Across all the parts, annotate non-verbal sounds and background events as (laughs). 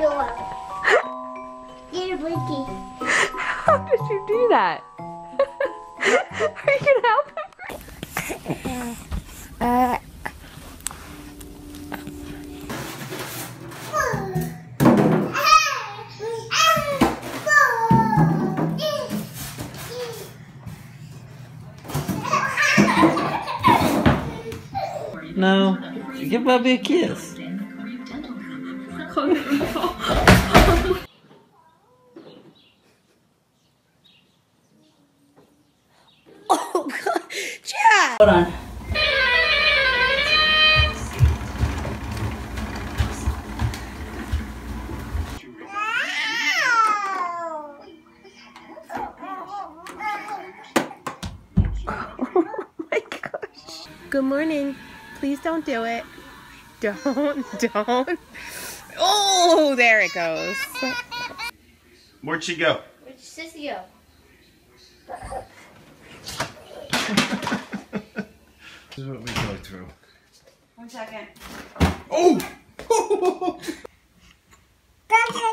you up. Get a blinky. How did you do that? (laughs) Are you gonna help him? Uh. No. Give Bubby a kiss. Hold on. Oh my gosh. Good morning. Please don't do it. Don't, don't. Oh, there it goes. Where'd she go? Where'd Sissy go? (laughs) This is what we go through. One second. Oh! (laughs) Purple,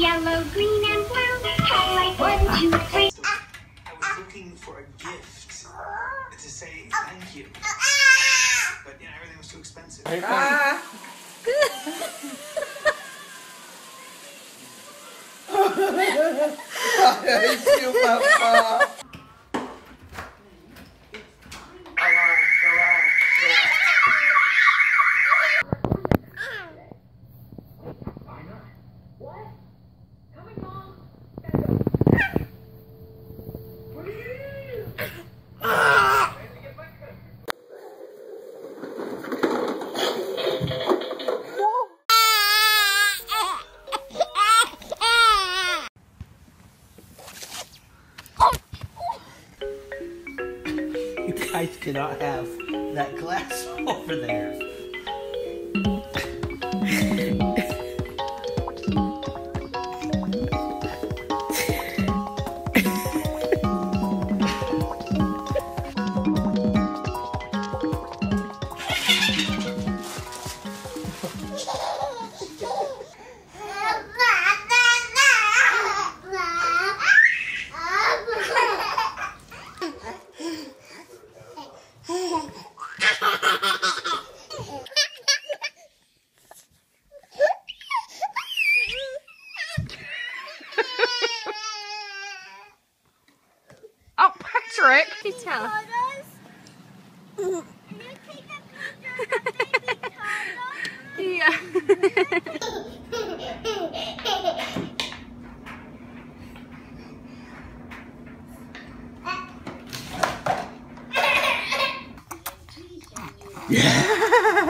yellow, green, and brown. Color one, two, three. I was looking for a gift to say thank you. But you know, everything was too expensive. You ah. (laughs) cannot have that glass (laughs) over there. Patrick. You tell. Yeah. (laughs)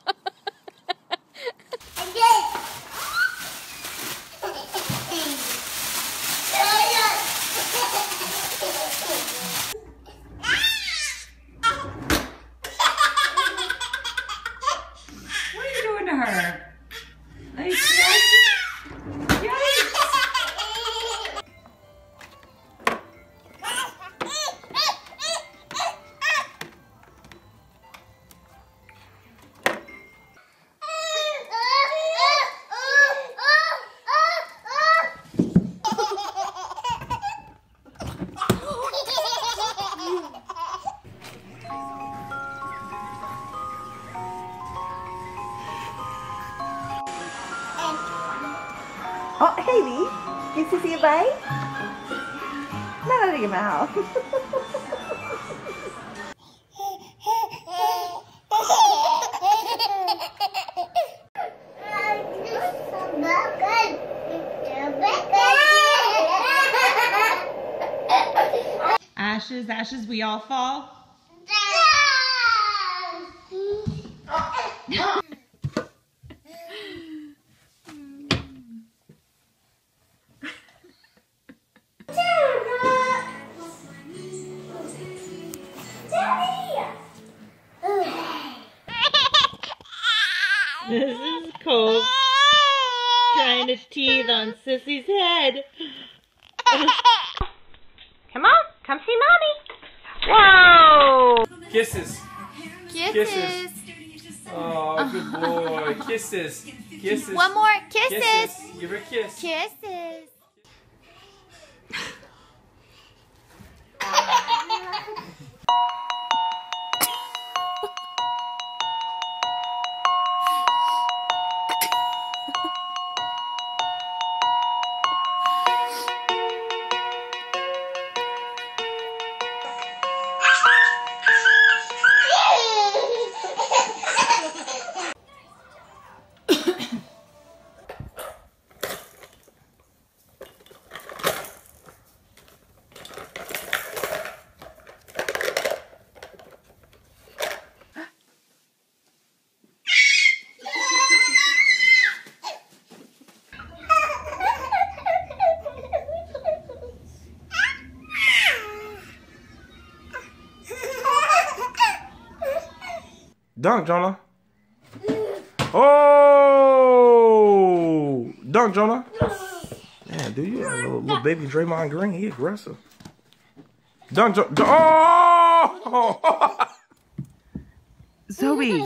her? Ashes, ashes, we all fall. (laughs) Sissy's head. Come on, come see mommy. Whoa! Kisses. Kisses. Oh, good boy. (laughs) Kisses. Kisses. One more. Kisses. Kisses. Give her a kiss. Kisses. (laughs) Dunk, Jonah. Oh! Dunk, Jonah. Man, do you? Little, little baby Draymond Green, he aggressive. Dunk, Jo- Jo- Oh! (laughs) Zoe,